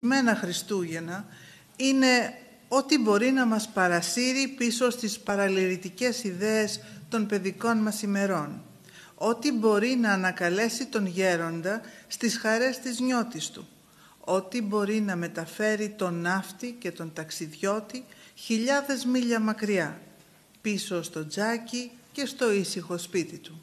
Μένα Χριστούγεννα είναι ό,τι μπορεί να μας παρασύρει πίσω στις παραλυρητικές ιδέες των παιδικών μας ημερών. Ό,τι μπορεί να ανακαλέσει τον γέροντα στις χαρές της νιώτης του. Ό,τι μπορεί να μεταφέρει τον ναύτη και τον ταξιδιώτη χιλιάδες μίλια μακριά, πίσω στο τζάκι και στο ήσυχο σπίτι του.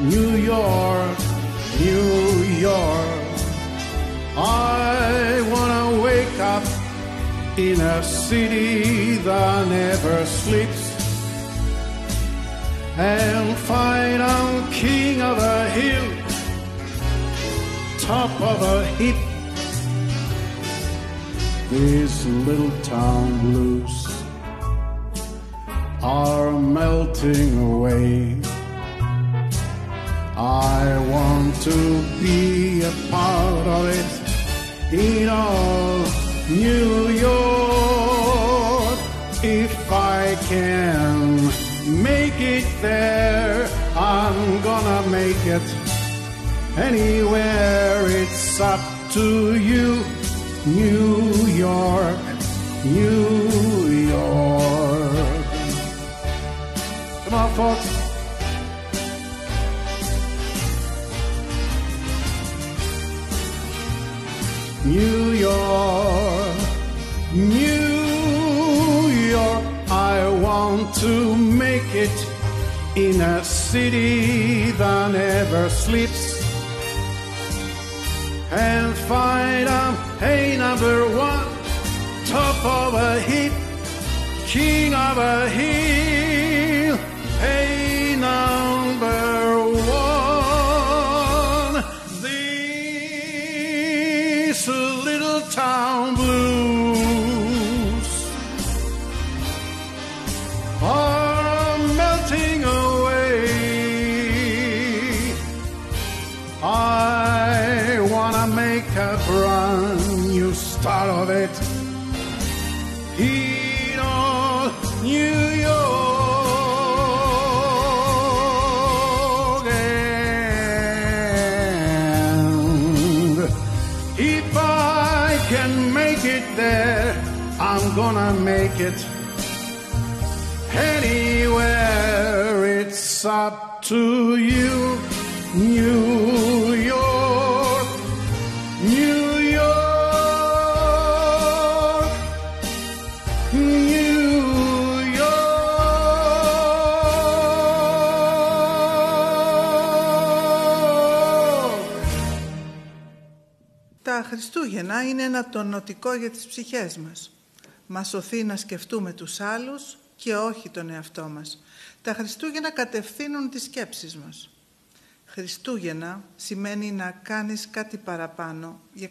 New York, New York. I wanna wake up in a city that never sleeps and find I'm king of a hill, top of a heap. These little town blues are melting away. I want to be a part of it in all New York. If I can make it there, I'm gonna make it anywhere. It's up to you, New York, New York. Come on, folks. New York, New York. I want to make it in a city that never sleeps and find out, hey, number one, top of a heap, king of a hill, These little town blues are melting away. I wanna make a brand new start of it. In all New York, if I can make it there, I'm gonna make it anywhere. It's up to you, New Χριστούγεννα είναι ένα τονωτικό για τις ψυχές μας. Μας σωθεί να σκεφτούμε τους άλλους και όχι τον εαυτό μας. Τα Χριστούγεννα κατευθύνουν τις σκέψεις μας. Χριστούγεννα σημαίνει να κάνεις κάτι παραπάνω για